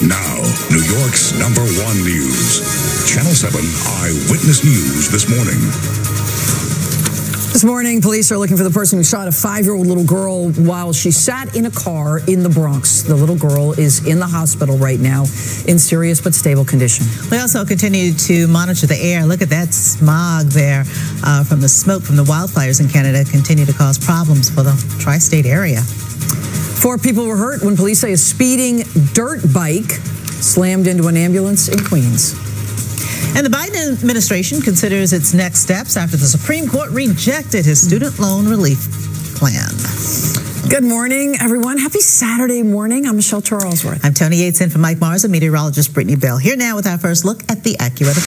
Now, New York's number one news. Channel 7 Eyewitness News this morning. This morning, police are looking for the person who shot a five year old little girl while she sat in a car in the Bronx. The little girl is in the hospital right now in serious but stable condition. We also continue to monitor the air. Look at that smog there uh, from the smoke from the wildfires in Canada continue to cause problems for the tri state area. Four people were hurt when police say a speeding dirt bike slammed into an ambulance in Queens. And the Biden administration considers its next steps after the Supreme Court rejected his student loan relief plan. Good morning, everyone. Happy Saturday morning. I'm Michelle Charlesworth. I'm Toni Yates in for Mike Marza and meteorologist Brittany Bell. Here now with our first look at the AccuWeather.